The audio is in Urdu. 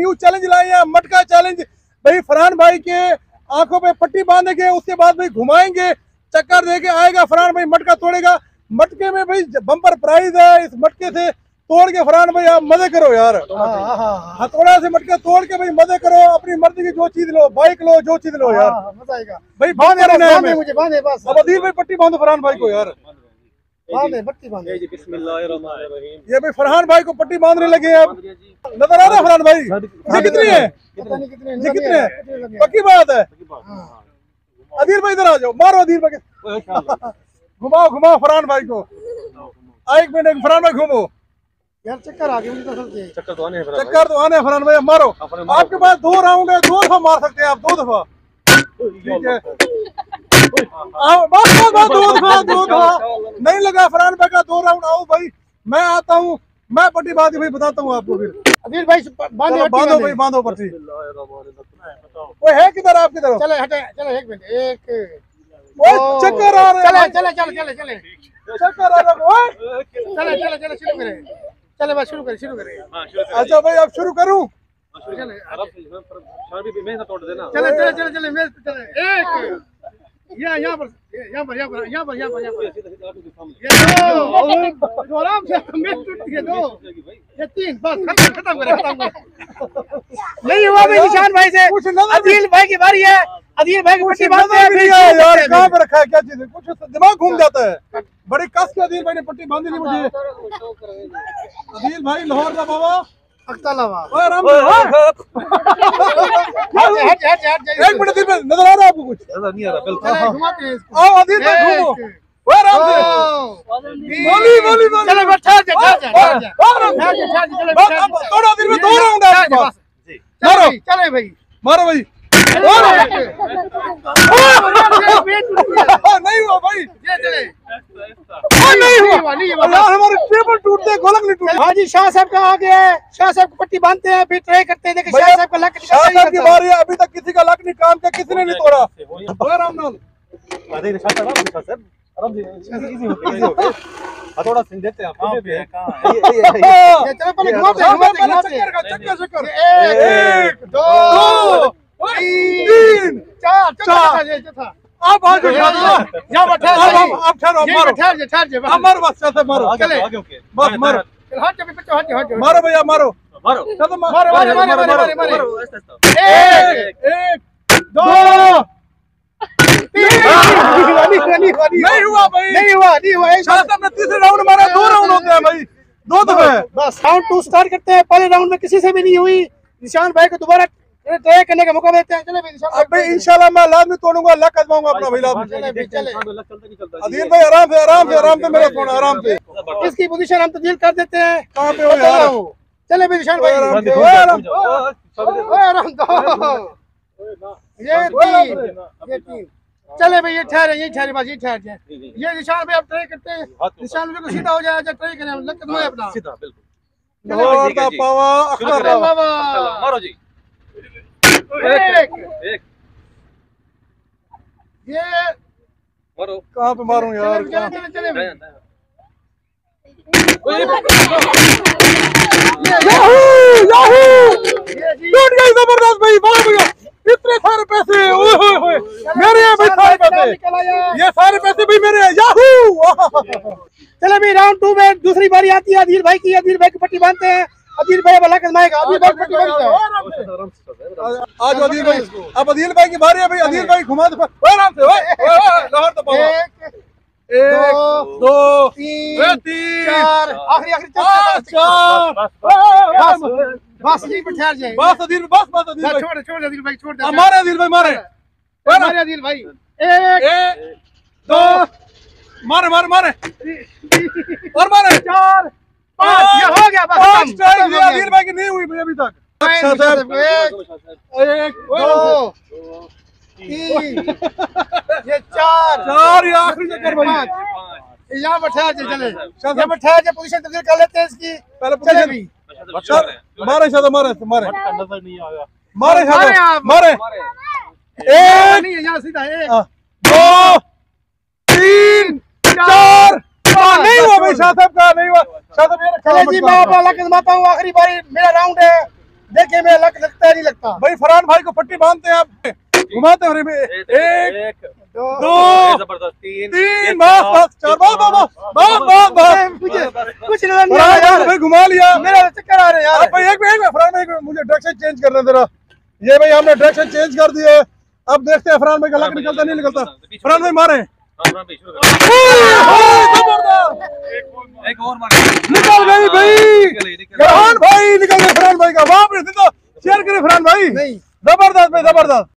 نیو چیلنج لائے ہیں مٹکا چیلنج بھائی فرحان بھائی کے آنکھوں پہ پٹی باندھیں گے اس کے بعد بھائی گھمائیں گے چکر دے کے آئے گا فرحان بھائی مٹکا توڑے گا۔ مٹکے میں بھائی بمپر پرائز ہے اس مٹکے سے توڑ کے فرحان بھائی آپ مزے کرو یار۔ ہتوڑا سے مٹکا توڑ کے بھائی مزے کرو اپنی مرضی کی جو چیز لو بائک لو جو چیز لو یار۔ مزہ آئے گا۔ بھائی باندھے پٹی باندھو فرحان بھائی کو یار۔ باندھے پٹی باندھے بسم اللہ الرحمن الرحیم یہ بھائی فرحان بھائی کو پٹی باندھنے لگے آپ نظر آ رہا ہے فرحان بھائی یہ کتنے ہیں یہ کتنے ہیں پکی بات ہے ادیر بھائی ادھر آ جاؤ مارو ادیر بھائی گھماؤ گھماؤ فرحان بھائی کو ایک منٹ فرحان بھائی گھومو یار چکر چکر تو آنے چکر تو آنے فرحان بھائی مارو آپ کے پاس دو راؤنڈ ہے دو دفعہ مار سکتے ہیں آپ دو دفعہ ٹھیک ہے بہت بہت دو دفعہ دو دفعہ نہیں لگا فرحان بھائی کا دو راؤنڈ آؤ بھائی میں آتا ہوں میں پٹی باندھی بھائی بتاتا ہوں آپ کو پھر عزیز بھائی باندھو باندھو بھائی باندھو پٹی وہ ہے کدھر آپ کدھر چلے ہٹے چلے ایک منٹ ایک چکر آ رہے چلے چلے چلے چلے چکر آ رہا چلے چلے چلے شروع کریں چلے بس شروع کریں شروع کریں اچھا بھائی اب شروع کروں چلے چلے چلے چلے چلے ایک نہیں ہوا بھائی نشان بھائی سے گھوم جاتا ہے بڑی کس کے عدیل بھائی نے پٹی باندھی نہیں مجھے عدیل بھائی لاہور دا بابا ہاں۔ نظر آ رہا ہے آپ کو نہیں آ رہا بالکل ہاں۔ جی۔ مارو بھائی۔ نہیں بھائی. ہاں جی، شاہ صاحب کا آ گیا ہے شاہ صاحب کو پٹی باندھتے ہیں پھر ٹرائی کرتے ہیں شاہ صاحب کا لک شاہ صاحب کی باری ہے ابھی تک کسی کا لک نہیں کام کیا کسی نے نہیں توڑا. رام جی، جی، ہاں، سن دیتے ہیں چکر تین چار مارو بھیا مارو دو نہیں ہوا نہیں ہوا نہیں ہوا راؤنڈ ہوتے ہیں کرتے ہیں پہلے راؤنڈ میں کسی سے بھی نہیں ہوئی نشان بھائی کو دوبارہ طے کرنے کا موقع دیتے ہیں چلے بھائی انشاءاللہ میں لازمی توڑوں گا اللہ کدواؤں گا اپنا بھائی لازمی عدیل بھائی آرام پہ آرام پہ آرام پہ میرا فون آرام پہ اس کی پوزیشن ہم تبدیل کر دیتے ہیں کہاں پہ ہو یار چلے بھائی نشان بھائی آرام دو آرام دو یہ تین یہ تین چلے بھائی یہ ٹھہرے یہ ٹھہرے بس یہ ٹھہر جائیں یہ نشان بھائی آپ ٹرائی کرتے ہیں نشان بھائی کو سیدھا ہو جائے جب ٹرائی کریں ہم لکت اپنا سیدھا بالکل مارو جی مارو۔ کہاں پہ ماروں یار؟ چلے جی۔ زبردست اتنے سارے پیسے میرے یہ سارے پیسے بھائی میرے یاہو! چلے بھائی راؤنڈ ٹو میں دوسری باری آتی ہے۔ عادل بھائی کی عادل بھائی کی پٹی باندھتے ہیں۔ عدیل بھائی بلا کدمائے گا عدیل بھائی پٹی بنتا آج عدیل بھائی اب عدیل بھائی کی باری ہے بھائی عدیل بھائی گھما دے اوئے آرام سے۔ اوئے لاہور تو پاؤ ایک دو تین چار۔ آخری آخری چار چار بس جی بٹھار جائے۔ بس عدیل بس بس عدیل بھائی۔ چھوڑ چھوڑ عدیل بھائی چھوڑ دے۔ ہمارے ہاں، عدیل بھائی مارے۔ مارے عدیل بھائی۔ ایک دو۔ مارے مارے مارے۔ اور مارے۔ چار۔ نہیں ہوئی ابھی تک۔ اچھا، یہاں مارے مارے مارے۔ مارے۔ مارے ہاں۔ دو تین چار۔ ہاں، نہیں ہوا بھائی شاہ صاحب کا نہیں ہوا۔ شاہ صاحب جی میں اپنا لک ہوں آخری باری میرا راؤنڈ ہے۔ دیکھیں میں لک لگتا ہے نہیں لگتا۔ بھائی بھائی کو پٹی باندھتے ہیں آپ۔ گھماتے ایک دو تین چار کچھ نظر نہیں بھائی گھما لیا۔ میرا چکر آ بھائی ایک بھائی مجھے چینج یہ بھائی ہم نے چینج کر اب دیکھتے ہیں فرحان بھائی کا لک نکلتا نہیں نکلتا۔ فرحان بھائی مارے 하다가